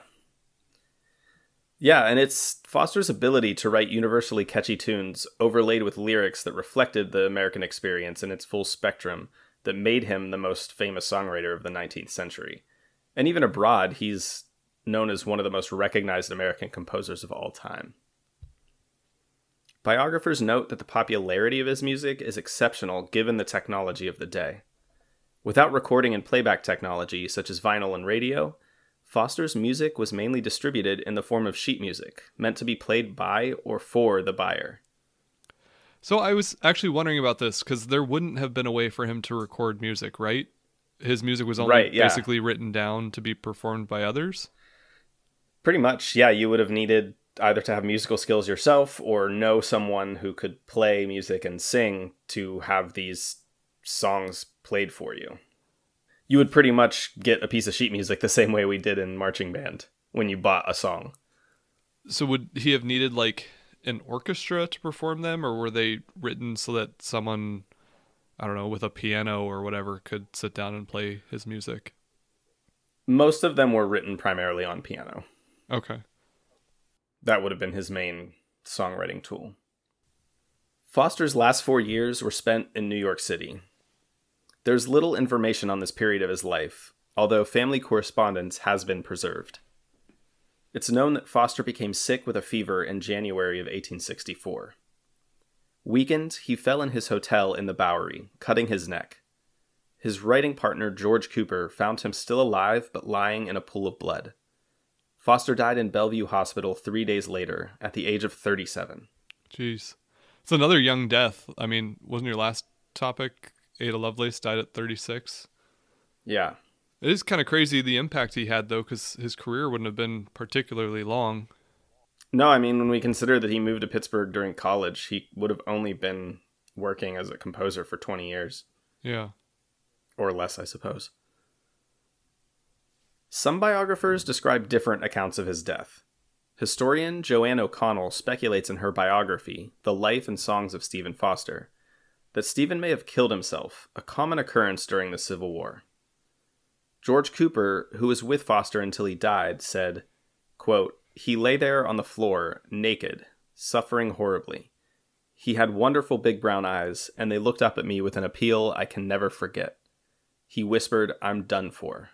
Yeah, and it's Foster's ability to write universally catchy tunes overlaid with lyrics that reflected the American experience in its full spectrum that made him the most famous songwriter of the 19th century. And even abroad, he's known as one of the most recognized American composers of all time. Biographers note that the popularity of his music is exceptional given the technology of the day. Without recording and playback technology such as vinyl and radio, Foster's music was mainly distributed in the form of sheet music, meant to be played by or for the buyer. So I was actually wondering about this because there wouldn't have been a way for him to record music, right? His music was only Right, yeah. basically written down to be performed by others. Pretty much, yeah, you would have needed either to have musical skills yourself or know someone who could play music and sing to have these songs played for you. You would pretty much get a piece of sheet music the same way we did in marching band when you bought a song. So would he have needed like an orchestra to perform them, or were they written so that someone, I don't know, with a piano or whatever, could sit down and play his music? Most of them were written primarily on piano. Okay. That would have been his main songwriting tool. Foster's last four years were spent in New York City. There's little information on this period of his life, although family correspondence has been preserved. It's known that Foster became sick with a fever in January of 1864. Weakened, he fell in his hotel in the Bowery, cutting his neck. His writing partner, George Cooper, found him still alive but lying in a pool of blood. Foster died in Bellevue Hospital three days later, at the age of 37. Jeez. It's another young death. I mean, wasn't your last topic Ada Lovelace died at 36? Yeah. It is kind of crazy the impact he had, though, because his career wouldn't have been particularly long. No, I mean, when we consider that he moved to Pittsburgh during college, he would have only been working as a composer for 20 years, Yeah. or less, I suppose. Some biographers describe different accounts of his death. Historian Joanne O'Connell speculates in her biography, The Life and Songs of Stephen Foster, that Stephen may have killed himself, a common occurrence during the Civil War. George Cooper, who was with Foster until he died, said, quote, He lay there on the floor, naked, suffering horribly. He had wonderful big brown eyes, and they looked up at me with an appeal I can never forget. He whispered, I'm done for.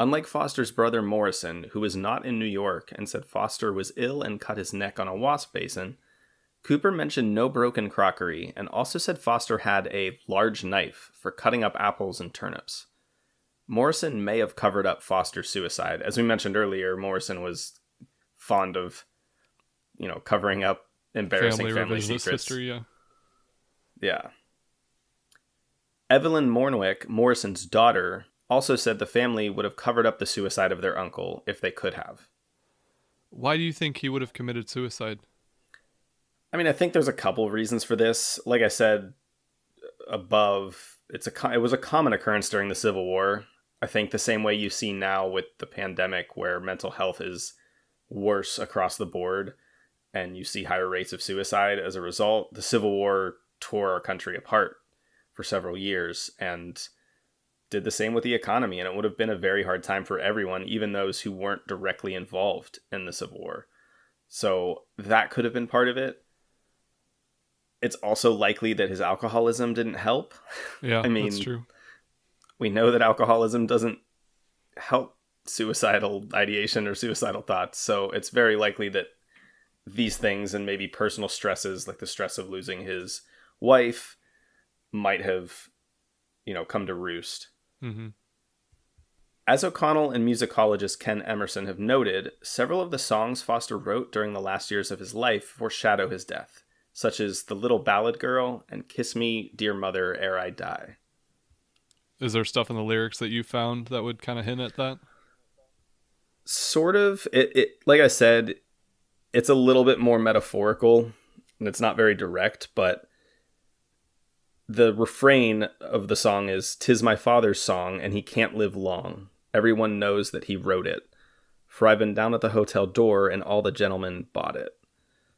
Unlike Foster's brother Morrison, who was not in New York and said Foster was ill and cut his neck on a wasp basin, Cooper mentioned no broken crockery and also said Foster had a large knife for cutting up apples and turnips. Morrison may have covered up Foster's suicide. As we mentioned earlier, Morrison was fond of, you know, covering up embarrassing Family family, secrets. history, yeah. Yeah. Evelyn Morneweck, Morrison's daughter, also said the family would have covered up the suicide of their uncle if they could have. Why do you think he would have committed suicide? I mean, I think there's a couple of reasons for this. Like I said above, it's a it was a common occurrence during the Civil War. I think the same way you see now with the pandemic, where mental health is worse across the board, and you see higher rates of suicide as a result. The Civil War tore our country apart for several years, and did the same with the economy. And it would have been a very hard time for everyone, even those who weren't directly involved in the Civil War. So that could have been part of it it's also likely that his alcoholism didn't help. Yeah, I mean, that's true. We know that alcoholism doesn't help suicidal ideation or suicidal thoughts, so it's very likely that these things and maybe personal stresses like the stress of losing his wife might have you know come to roost. Hmm As O'Connell and musicologist Ken Emerson have noted, several of the songs Foster wrote during the last years of his life foreshadow his death, such as The Little Ballad Girl and Kiss Me, Dear Mother, Ere I Die. Is there stuff in the lyrics that you found that would kind of hint at that? Sort of. It, it like I said, it's a little bit more metaphorical and it's not very direct, but the refrain of the song is Tis my father's song and he can't live long. Everyone knows that he wrote it. For I've been down at the hotel door and all the gentlemen bought it.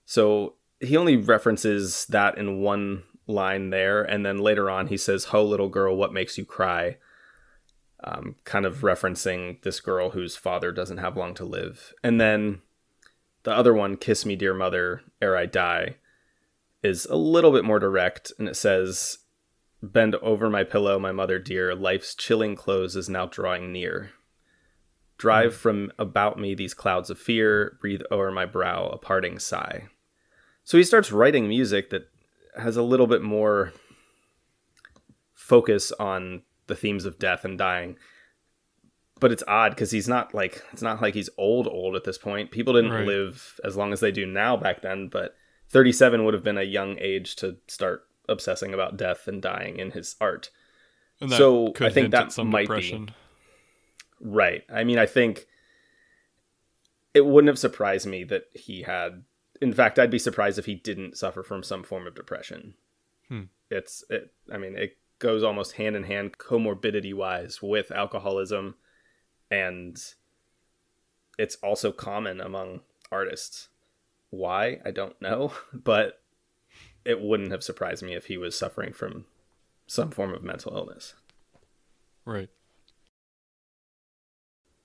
So he only references that in one line there, and then later on he says, Ho little girl, what makes you cry? Um, kind of referencing this girl whose father doesn't have long to live. And then the other one, Kiss Me, Dear Mother, Ere I Die, is a little bit more direct, and it says, Bend over my pillow, my mother dear, life's chilling close is now drawing near. Drive from about me these clouds of fear, breathe o'er my brow a parting sigh. So he starts writing music that has a little bit more focus on the themes of death and dying. But it's odd because he's not like it's not like he's old old at this point. People didn't Right. live as long as they do now back then, but 37 would have been a young age to start obsessing about death and dying in his art. And that So, could I think that might be- Right. I mean, I think it wouldn't have surprised me that he had. In fact, I'd be surprised if he didn't suffer from some form of depression. Hmm. It's. It. I mean, it goes almost hand in hand, comorbidity wise, with alcoholism, and it's also common among artists. Why I don't know, but it wouldn't have surprised me if he was suffering from some form of mental illness. Right.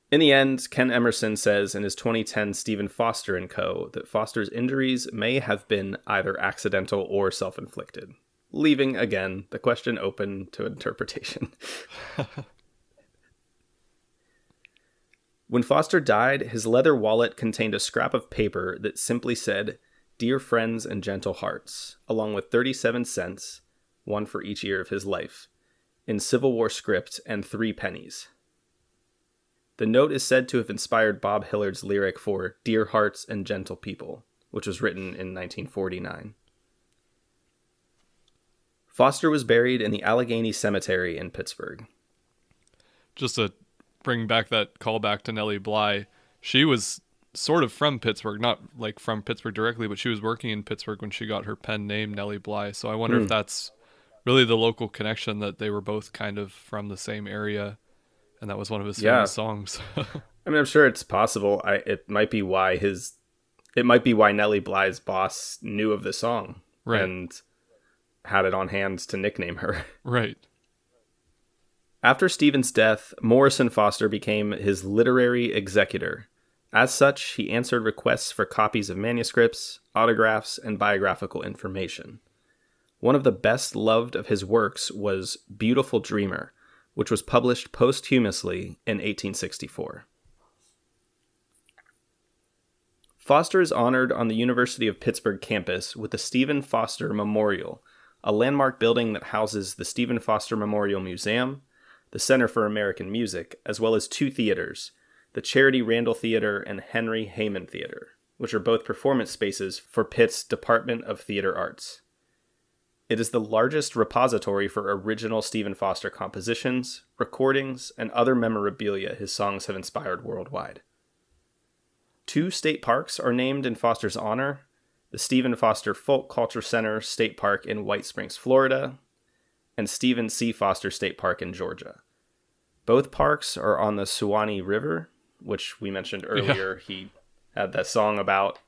In the end, Ken Emerson says in his 2010 Stephen Foster and Co. that Foster's injuries may have been either accidental or self inflicted, leaving again the question open to interpretation. when Foster died, his leather wallet contained a scrap of paper that simply said, Dear friends and gentle hearts, along with 37 cents, one for each year of his life, in Civil War script and three pennies. The note is said to have inspired Bob Hilliard's lyric for Dear Hearts and Gentle People, which was written in 1949. Foster was buried in the Allegheny Cemetery in Pittsburgh. Just to bring back that callback to Nellie Bly, she was sort of from Pittsburgh, not like from Pittsburgh directly, but she was working in Pittsburgh when she got her pen name Nellie Bly. So I wonder Hmm. if that's really the local connection that they were both kind of from the same area, and that was one of his Yeah. famous songs. I mean, I'm sure it's possible. I it might be why his it might be why Nellie Bly's boss knew of the song Right. and had it on hand to nickname her. right. After Stephen's death, Morrison Foster became his literary executor. As such, he answered requests for copies of manuscripts, autographs, and biographical information. One of the best loved of his works was Beautiful Dreamer, which was published posthumously in 1864. Foster is honored on the University of Pittsburgh campus with the Stephen Foster Memorial, a landmark building that houses the Stephen Foster Memorial Museum, the Center for American Music, as well as two theaters, the Charity Randall Theater and Henry Heyman Theater, which are both performance spaces for Pitt's Department of Theater Arts. It is the largest repository for original Stephen Foster compositions, recordings, and other memorabilia his songs have inspired worldwide. Two state parks are named in Foster's honor the Stephen Foster Folk Culture Center State Park in White Springs, Florida, and Stephen C. Foster State Park in Georgia. Both parks are on the Suwannee River, which we mentioned earlier. Yeah. He had that song about.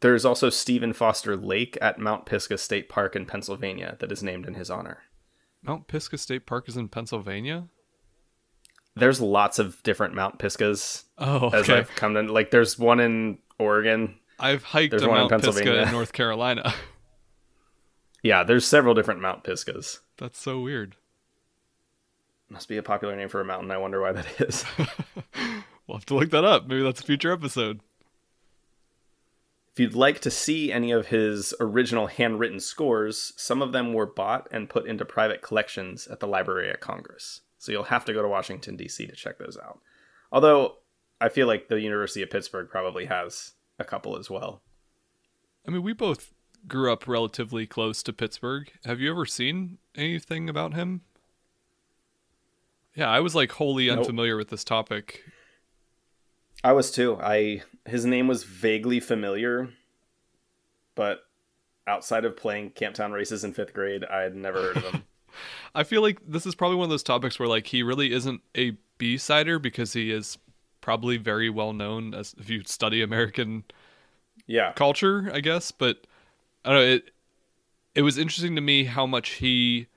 There's also Stephen Foster Lake at Mount Pisgah State Park in Pennsylvania that is named in his honor. Mount Pisgah State Park is in Pennsylvania? There's lots of different Mount Pisgahs. Oh, okay. As I've come to like, there's one in Oregon. I've hiked there's a Mount Pisgah in North Carolina. yeah, there's several different Mount Pisgahs. That's so weird. Must be a popular name for a mountain. I wonder why that is. we'll have to look that up. Maybe that's a future episode. If you'd like to see any of his original handwritten scores, some of them were bought and put into private collections at the Library of Congress. So you'll have to go to Washington, D.C. to check those out. Although I feel like the University of Pittsburgh probably has a couple as well. I mean, we both grew up relatively close to Pittsburgh. Have you ever seen anything about him? Yeah, I was like wholly nope. unfamiliar with this topic. I was too. I his name was vaguely familiar, but outside of playing Camptown races in fifth grade, I had never heard of him. I feel like this is probably one of those topics where like he really isn't a B sider because he is probably very well known as if you study American yeah culture, I guess. But I don't know it. It was interesting to me how much he,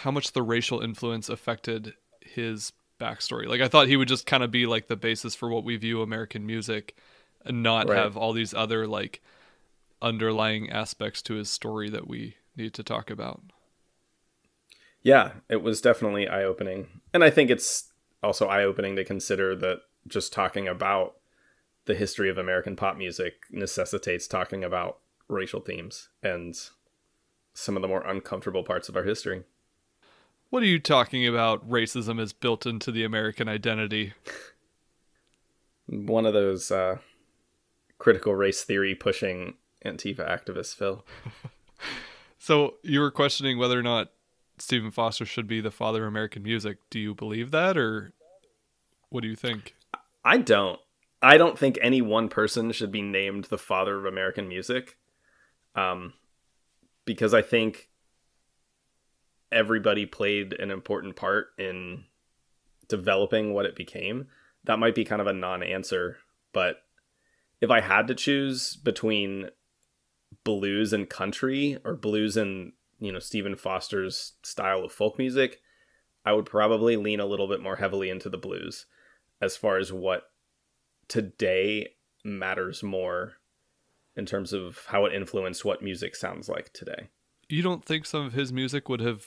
how much the racial influence affected his backstory. Like I thought he would just kind of be like the basis for what we view American music, and not right. have all these other like underlying aspects to his story that we need to talk about. Yeah, it was definitely eye opening. And I think it's also eye opening to consider that just talking about the history of American pop music necessitates talking about racial themes and some of the more uncomfortable parts of our history. What are you talking about? Racism is built into the American identity. One of those uh, critical race theory pushing Antifa activists, Phil. So you were questioning whether or not Stephen Foster should be the father of American music. Do you believe that, or what do you think? I don't. I don't think any one person should be named the father of American music, um, because I think everybody played an important part in developing what it became. That might be kind of a non-answer, but if I had to choose between blues and country or blues and you know Stephen Foster's style of folk music, I would probably lean a little bit more heavily into the blues as far as what today matters more in terms of how it influenced what music sounds like today. You don't think some of his music would have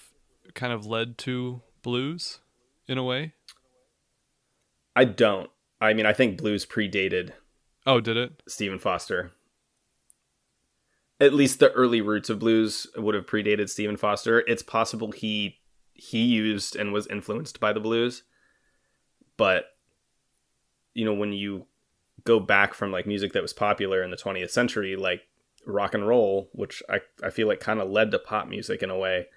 kind of led to blues in a way? I don't. I mean, I think blues predated. Oh, did it? Stephen Foster at least the early roots of blues would have predated Stephen Foster. It's possible he he used and was influenced by the blues, but you know when you go back from like music that was popular in the 20th century, like rock and roll, which I I feel like kind of led to pop music in a way.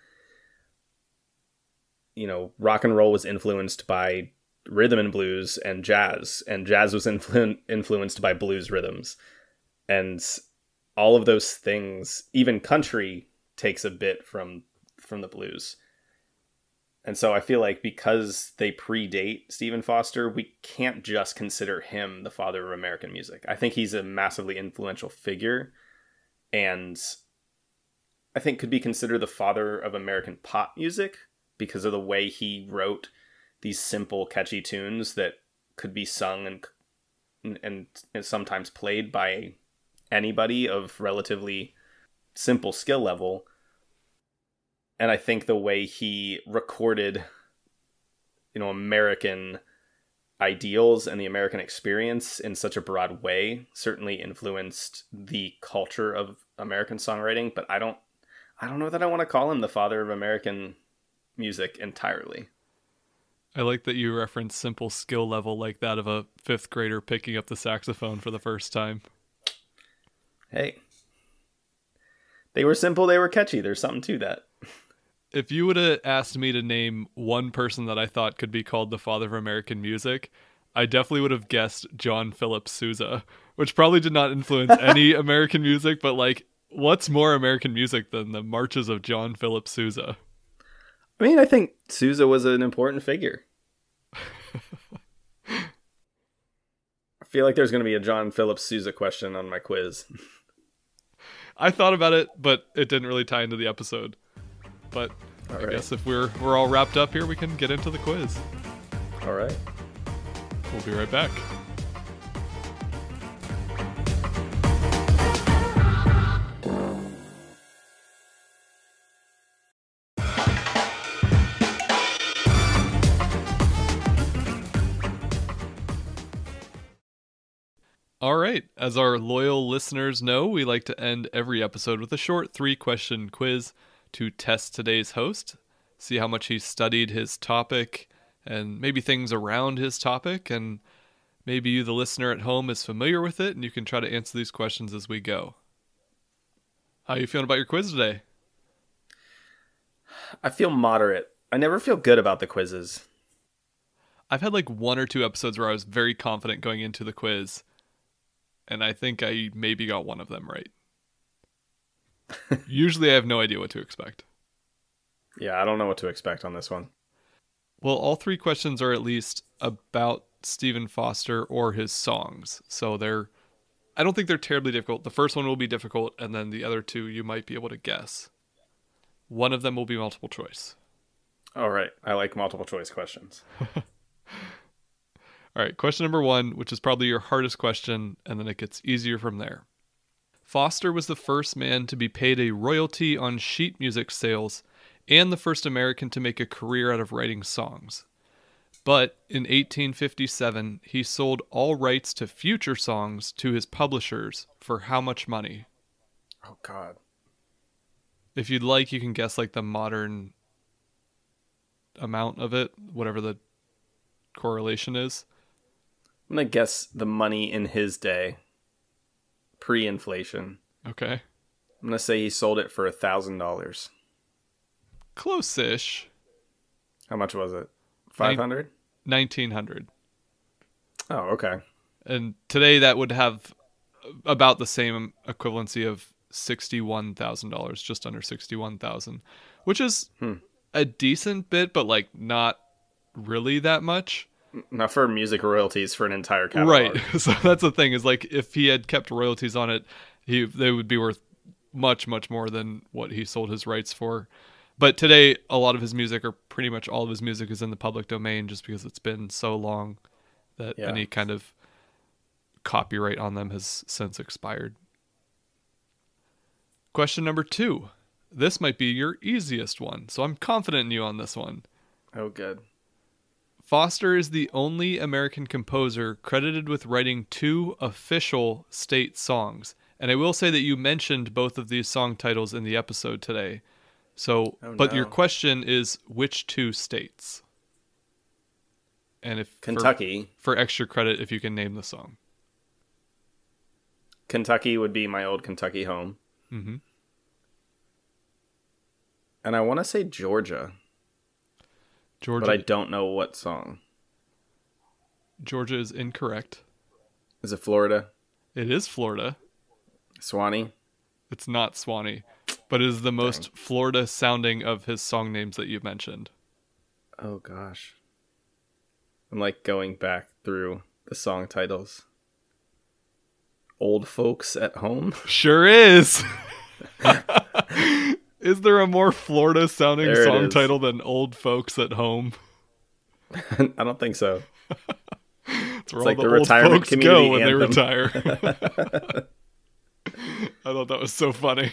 You know, rock and roll was influenced by rhythm and blues and jazz, and jazz was influ- influenced by blues rhythms. And all of those things, even country takes a bit from from the blues. And so I feel like because they predate Stephen Foster, we can't just consider him the father of American music. I think he's a massively influential figure and I think could be considered the father of American pop music because of the way he wrote these simple catchy tunes that could be sung and and, and sometimes played by anybody of relatively simple skill level. And I think the way he recorded, you know, American ideals and the American experience in such a broad way certainly influenced the culture of American songwriting, but I don't I don't know that I want to call him the father of American music entirely. I like that you reference simple skill level like that of a fifth grader picking up the saxophone for the first time. Hey. They were simple, they were catchy. There's something to that. If you would have asked me to name one person that I thought could be called the father of American music, I definitely would have guessed John Philip Sousa, which probably did not influence any American music, but like, what's more American music than the marches of John Philip Sousa? I mean, I think Sousa was an important figure. I feel like there's going to be a John Philip Sousa question on my quiz. I thought about it, but it didn't really tie into the episode. But All I right. guess if we're we're all wrapped up here, we can get into the quiz. All right. We'll be right back. Right. As our loyal listeners know, we like to end every episode with a short three question quiz to test today's host, see how much he studied his topic and maybe things around his topic. And maybe you, the listener at home, is familiar with it and you can try to answer these questions as we go. How are you feeling about your quiz today? I feel moderate. I never feel good about the quizzes. I've had like one or two episodes where I was very confident going into the quiz, and I think I maybe got one of them right. Usually I have no idea what to expect. Yeah, I don't know what to expect on this one. Well, all three questions are at least about Stephen Foster or his songs. So they're I don't think they're terribly difficult. The first one will be difficult and then the other two you might be able to guess. One of them will be multiple choice. All right. I like multiple choice questions. All right, question number one, which is probably your hardest question, and then it gets easier from there. Foster was the first man to be paid a royalty on sheet music sales and the first American to make a career out of writing songs. But in 1857, he sold all rights to future songs to his publishers for how much money? Oh God. If you'd like, you can guess like the modern amount of it, whatever the correlation is. I'm gonna guess the money in his day, pre-inflation. Okay. I'm gonna say he sold it for a thousand dollars. Close-ish. How much was it? Five hundred. 1900 Oh, okay. and today that would have about the same equivalency of $61,000 just under 61,000 which is Hmm. a decent bit but like not really that much Not for music royalties for an entire catalog. right so that's the thing is like if he had kept royalties on it he they would be worth much much more than what he sold his rights for but today a lot of his music or pretty much all of his music is in the public domain just because it's been so long that Yeah. any kind of copyright on them has since expired question number two this might be your easiest one so i'm confident in you on this one Oh, good. Foster is the only American composer credited with writing two official state songs. And I will say that you mentioned both of these song titles in the episode today. So, Oh, but your question is which two states? And if for- Kentucky. for, extra credit if you can name the song. Kentucky would be my old Kentucky home, Mhm. and I want to say Georgia, Georgia but I don't know what song. Georgia is incorrect. Is it Florida? It is Florida. Swanee? It's not Swanee, but it is the most Florida sounding of his song names that you mentioned. Oh gosh. I'm like going back through the song titles. Old folks at home. Sure is. is there a more Florida sounding There song title than Old Folks at Home? I don't think so. It's where like all the the, old retirement folks go when they retire. I thought that was so funny.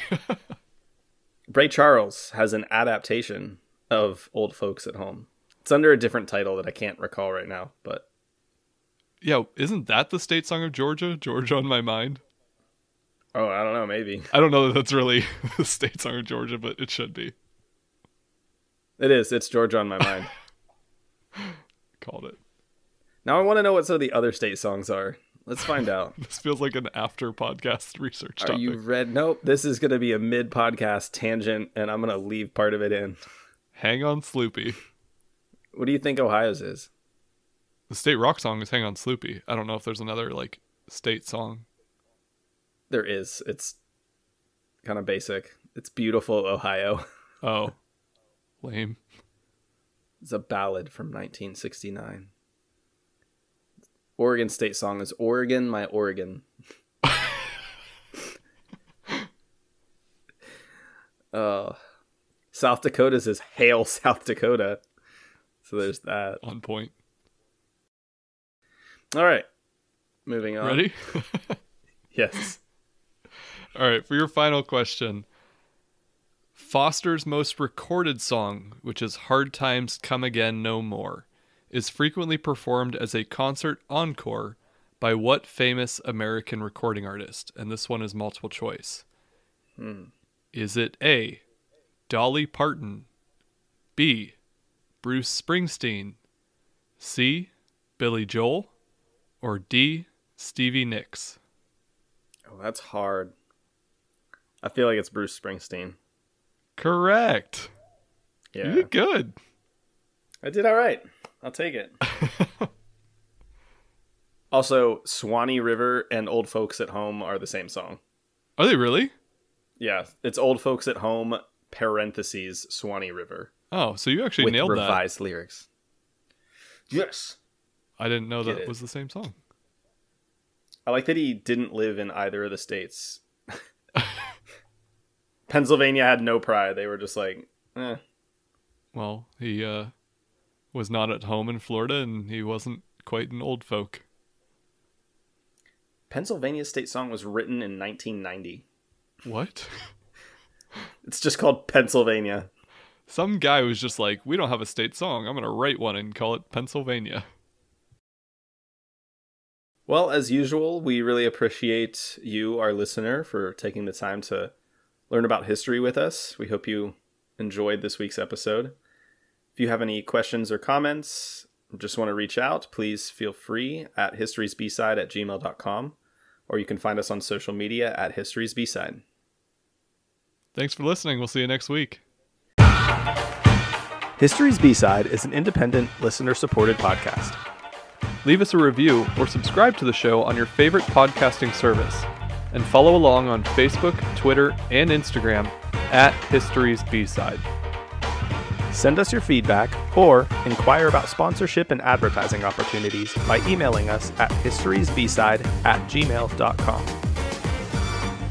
Ray Charles has an adaptation of Old Folks at Home. It's under a different title that I can't recall right now, but Yeah, isn't that the state song of Georgia? Georgia on my mind. Oh, I don't know. Maybe I don't know that that's really the state song of Georgia, but it should be. it is. It's Georgia on my mind. Called it. now I want to know what some of the other state songs are. Let's find out. This feels like an after podcast research Are topic. you read? Nope. This is going to be a mid podcast tangent, and I'm going to leave part of it in. Hang on, Sloopy. What do you think Ohio's is? The state rock song is Hang on, Sloopy. I don't know if there's another like state song. There is. It's kind of basic. It's beautiful, Ohio. Oh, lame. It's a ballad from 1969. Oregon state song is Oregon, my Oregon. uh, South Dakota's is Hail, South Dakota. So there's that. On point. All right. Moving on. Ready? Yes. All right, for your final question. Foster's most recorded song, which is Hard Times Come Again No More, is frequently performed as a concert encore by what famous American recording artist? And this one is multiple choice. Hmm. Is it A. Dolly Parton, B. Bruce Springsteen, C. Billy Joel, or D. Stevie Nicks? Oh, that's hard. I feel like it's Bruce Springsteen. Correct. Yeah. You did good. I did all right. I'll take it. also, Swanee River and Old Folks at Home are the same song. Are they really? Yeah, it's Old Folks at Home parentheses Swanee River Oh, so you actually with nailed that. revised lyrics. Yes. I didn't know Get that it. was the same song. I like that he didn't live in either of the states. Pennsylvania had no pride. They were just like, eh. Well, he uh, was not at home in Florida, and he wasn't quite an old folk. Pennsylvania state song was written in 1990. What? It's just called Pennsylvania. Some guy was just like, "We don't have a state song. I'm gonna write one and call it Pennsylvania." Well, as usual, we really appreciate you, our listener, for taking the time to learn about history with us. We hope you enjoyed this week's episode. If you have any questions or comments, or just want to reach out, please feel free at historiesbside at gmail.com, or you can find us on social media at historiesbside. Thanks for listening. We'll see you next week. History's B-Side is an independent, listener-supported podcast. Leave us a review or subscribe to the show on your favorite podcasting service, and follow along on Facebook, Twitter, and Instagram at History's B-Side. Send us your feedback or inquire about sponsorship and advertising opportunities by emailing us at historiesbside at gmail.com.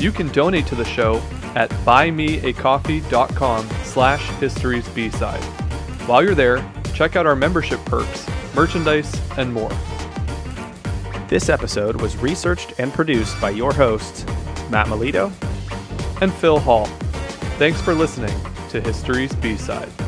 You can donate to the show at buymeacoffee.com slash histories b-side. While you're there, check out our membership perks, merchandise, and more. This episode was researched and produced by your hosts, Matt Melito And Phil Hall. Thanks for listening to History's B-Side.